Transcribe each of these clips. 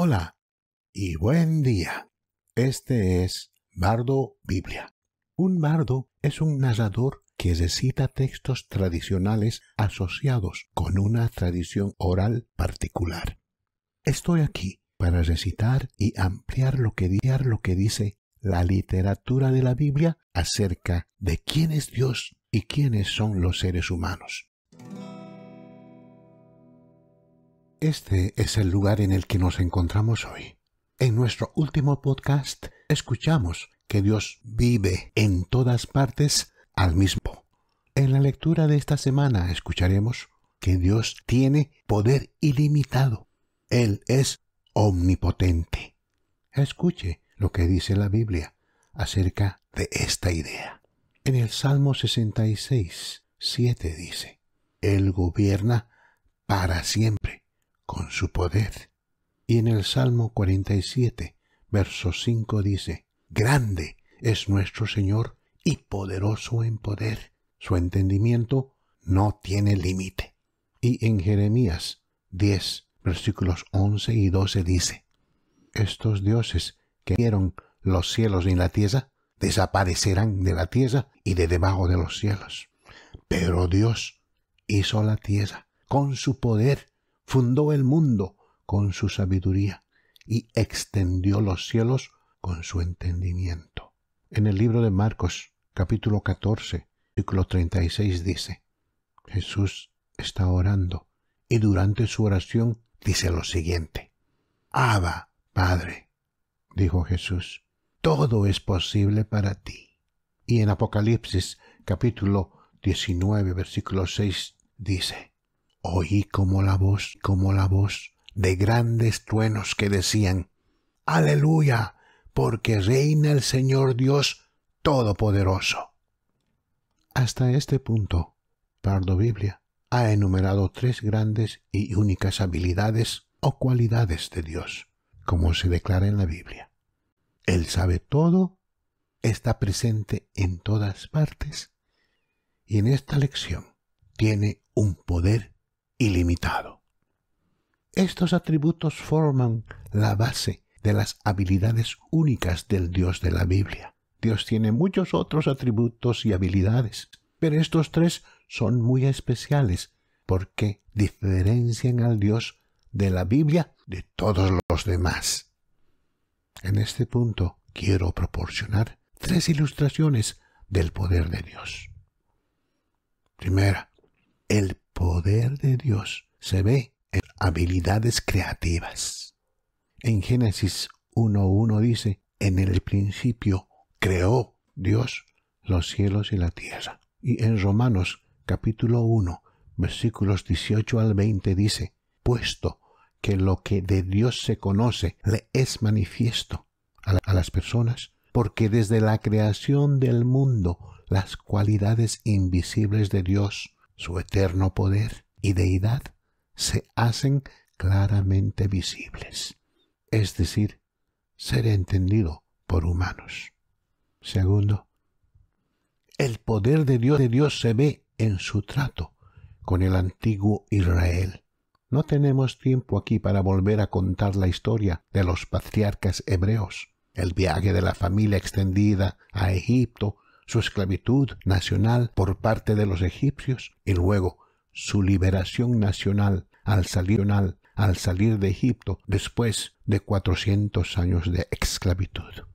Hola y buen día. Este es Bardo Biblia. Un bardo es un narrador que recita textos tradicionales asociados con una tradición oral particular. Estoy aquí para recitar y ampliar lo que, lo que dice la literatura de la Biblia acerca de quién es Dios y quiénes son los seres humanos. Este es el lugar en el que nos encontramos hoy. En nuestro último podcast escuchamos que Dios vive en todas partes al mismo. En la lectura de esta semana escucharemos que Dios tiene poder ilimitado. Él es omnipotente. Escuche lo que dice la Biblia acerca de esta idea. En el Salmo 66, 7 dice, Él gobierna para siempre su poder. Y en el Salmo 47, verso 5 dice, Grande es nuestro Señor y poderoso en poder. Su entendimiento no tiene límite. Y en Jeremías 10, versículos 11 y 12 dice, Estos dioses que dieron los cielos y la tierra desaparecerán de la tierra y de debajo de los cielos. Pero Dios hizo la tierra con su poder fundó el mundo con su sabiduría y extendió los cielos con su entendimiento. En el libro de Marcos, capítulo 14, versículo 36 dice, Jesús está orando y durante su oración dice lo siguiente, Abba, Padre, dijo Jesús, todo es posible para ti. Y en Apocalipsis capítulo 19, versículo 6 dice, oí como la voz, como la voz de grandes truenos que decían, Aleluya, porque reina el Señor Dios Todopoderoso. Hasta este punto, Pardo Biblia ha enumerado tres grandes y únicas habilidades o cualidades de Dios, como se declara en la Biblia. Él sabe todo, está presente en todas partes, y en esta lección tiene un poder ilimitado. Estos atributos forman la base de las habilidades únicas del Dios de la Biblia. Dios tiene muchos otros atributos y habilidades, pero estos tres son muy especiales porque diferencian al Dios de la Biblia de todos los demás. En este punto quiero proporcionar tres ilustraciones del poder de Dios. Primera, el poder de Dios se ve en habilidades creativas. En Génesis 1.1 dice, en el principio creó Dios los cielos y la tierra. Y en Romanos capítulo 1 versículos 18 al 20 dice, puesto que lo que de Dios se conoce le es manifiesto a, a las personas, porque desde la creación del mundo las cualidades invisibles de Dios, su eterno poder y deidad se hacen claramente visibles, es decir, ser entendido por humanos. Segundo, el poder de Dios, de Dios se ve en su trato con el antiguo Israel. No tenemos tiempo aquí para volver a contar la historia de los patriarcas hebreos, el viaje de la familia extendida a Egipto, su esclavitud nacional por parte de los egipcios y luego su liberación nacional al salir, al salir de Egipto después de cuatrocientos años de esclavitud.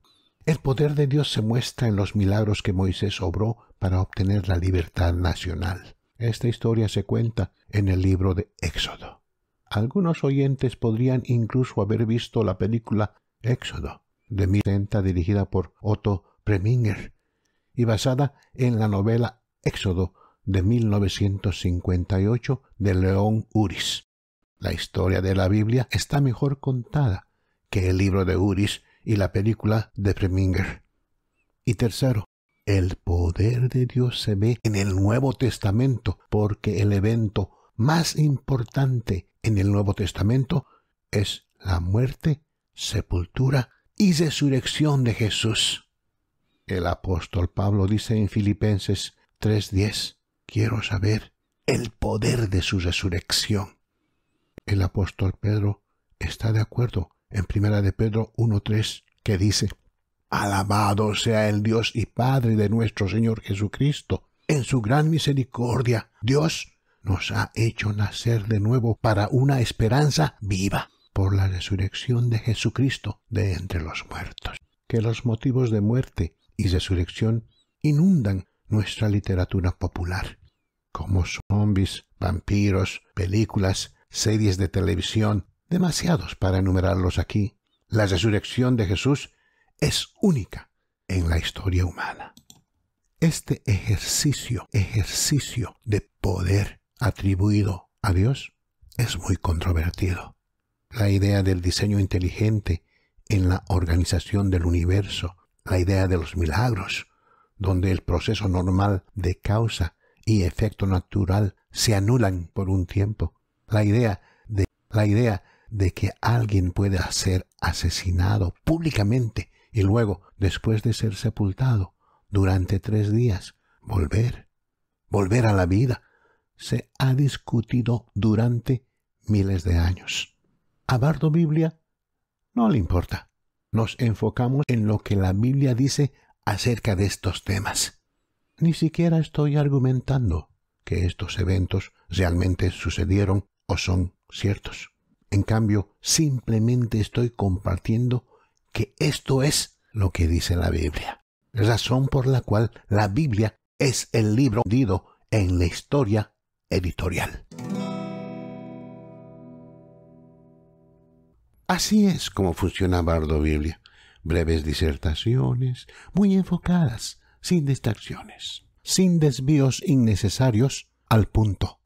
El poder de Dios se muestra en los milagros que Moisés obró para obtener la libertad nacional. Esta historia se cuenta en el libro de Éxodo. Algunos oyentes podrían incluso haber visto la película Éxodo de 1960 dirigida por Otto Preminger y basada en la novela Éxodo de 1958 de León Uris. La historia de la Biblia está mejor contada que el libro de Uris y la película de Preminger. Y tercero, el poder de Dios se ve en el Nuevo Testamento porque el evento más importante en el Nuevo Testamento es la muerte, sepultura y resurrección de Jesús. El apóstol Pablo dice en Filipenses 3:10, quiero saber el poder de su resurrección. El apóstol Pedro está de acuerdo en Primera de Pedro 1.3 que dice, Alabado sea el Dios y Padre de nuestro Señor Jesucristo. En su gran misericordia, Dios nos ha hecho nacer de nuevo para una esperanza viva por la resurrección de Jesucristo de entre los muertos. Que los motivos de muerte y resurrección inundan nuestra literatura popular, como zombies, vampiros, películas, series de televisión, demasiados para enumerarlos aquí. La resurrección de Jesús es única en la historia humana. Este ejercicio, ejercicio de poder atribuido a Dios es muy controvertido. La idea del diseño inteligente en la organización del universo, la idea de los milagros, donde el proceso normal de causa y efecto natural se anulan por un tiempo, la idea de la idea de que alguien pueda ser asesinado públicamente y luego, después de ser sepultado durante tres días, volver, volver a la vida, se ha discutido durante miles de años. A Bardo Biblia no le importa. Nos enfocamos en lo que la Biblia dice acerca de estos temas. Ni siquiera estoy argumentando que estos eventos realmente sucedieron o son ciertos. En cambio, simplemente estoy compartiendo que esto es lo que dice la Biblia. Razón por la cual la Biblia es el libro dido en la historia editorial. Así es como funciona Bardo Biblia. Breves disertaciones, muy enfocadas, sin distracciones, sin desvíos innecesarios, al punto.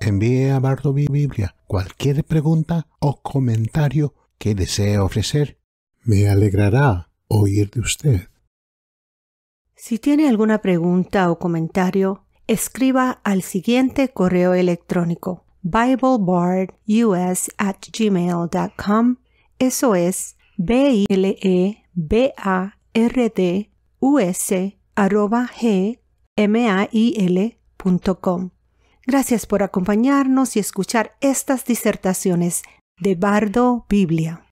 Envíe a Bardo Biblia cualquier pregunta o comentario que desee ofrecer. Me alegrará oír de usted. Si tiene alguna pregunta o comentario, escriba al siguiente correo electrónico biblebardus at gmail.com. Eso es b i l e b a r d u s arroba g m a i l Gracias por acompañarnos y escuchar estas disertaciones de Bardo Biblia.